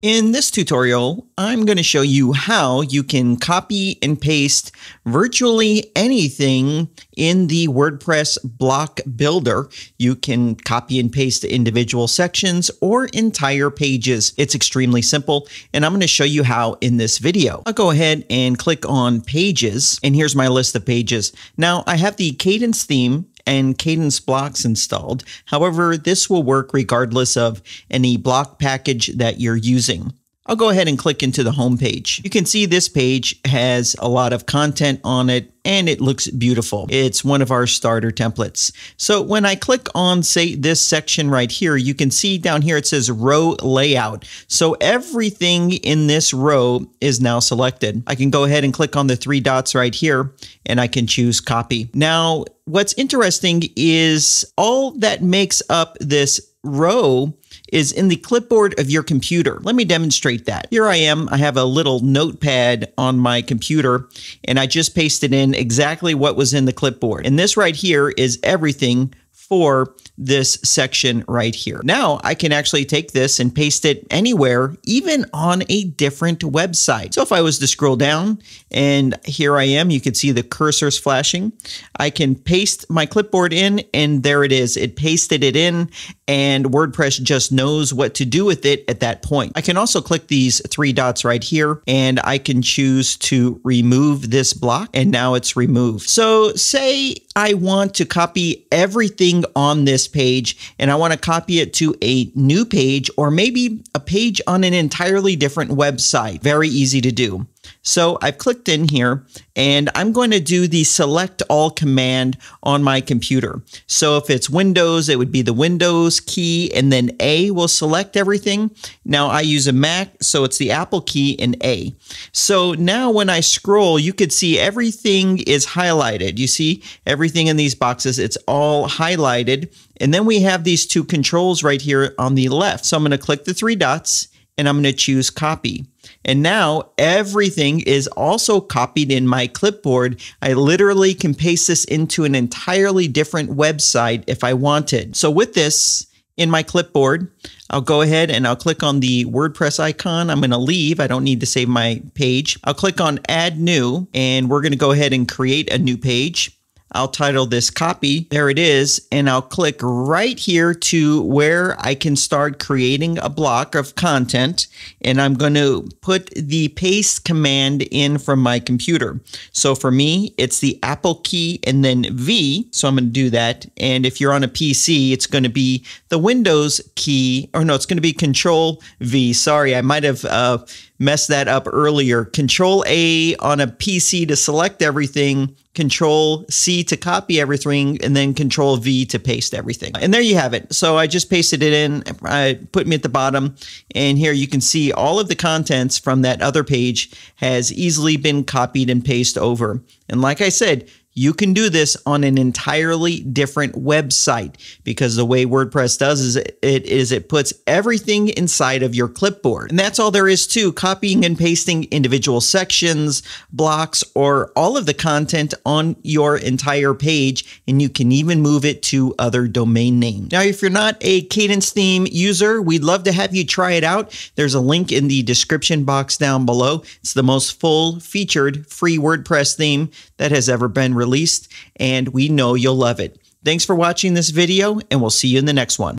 In this tutorial, I'm going to show you how you can copy and paste virtually anything in the WordPress block builder. You can copy and paste individual sections or entire pages. It's extremely simple, and I'm going to show you how in this video. I'll go ahead and click on pages, and here's my list of pages. Now, I have the Kadence theme and Kadence blocks installed. However, this will work regardless of any block package that you're using. I'll go ahead and click into the home page. You can see this page has a lot of content on it and it looks beautiful. It's one of our starter templates. So when I click on say this section right here, you can see down here it says row layout. So everything in this row is now selected. I can go ahead and click on the three dots right here and I can choose copy. Now, what's interesting is all that makes up this row is in the clipboard of your computer. Let me demonstrate that. Here I am. I have a little notepad on my computer and I just pasted in exactly what was in the clipboard. And this right here is everything for this section right here. Now I can actually take this and paste it anywhere, even on a different website. So if I was to scroll down and here I am, you can see the cursors flashing. I can paste my clipboard in and there it is. It pasted it in and WordPress just knows what to do with it at that point. I can also click these three dots right here and I can choose to remove this block and now it's removed. So say I want to copy everything on this page and I want to copy it to a new page or maybe a page on an entirely different website. Very easy to do. So I've clicked in here and I'm going to do the select all command on my computer. So if it's Windows, it would be the Windows key and then A will select everything. Now I use a Mac, so it's the Apple key and A. So now when I scroll, you could see everything is highlighted. You see everything in these boxes, it's all highlighted. And then we have these two controls right here on the left. So I'm going to click the three dots and I'm going to choose copy. And now everything is also copied in my clipboard. I literally can paste this into an entirely different website if I wanted. So with this in my clipboard, I'll go ahead and I'll click on the WordPress icon. I'm going to leave. I don't need to save my page. I'll click on add new and we're going to go ahead and create a new page. I'll title this copy. There it is. And I'll click right here to where I can start creating a block of content. And I'm going to put the paste command in from my computer. So for me, it's the Apple key and then V. So I'm going to do that. And if you're on a PC, it's going to be the Windows key, or no, it's going to be Control V. Sorry, I might have uh, messed that up earlier. Control A on a PC to select everything, Control C to copy everything, and then Control V to paste everything. And there you have it. So I just pasted it in, I put me at the bottom, and here you can see all of the contents from that other page has easily been copied and pasted over. And like I said, you can do this on an entirely different website because the way WordPress does is it is it puts everything inside of your clipboard. And that's all there is to copying and pasting individual sections, blocks, or all of the content on your entire page. And you can even move it to other domain names. Now, if you're not a Kadence theme user, we'd love to have you try it out. There's a link in the description box down below. It's the most full featured free WordPress theme that has ever been released released, and we know you'll love it. Thanks for watching this video, and we'll see you in the next one.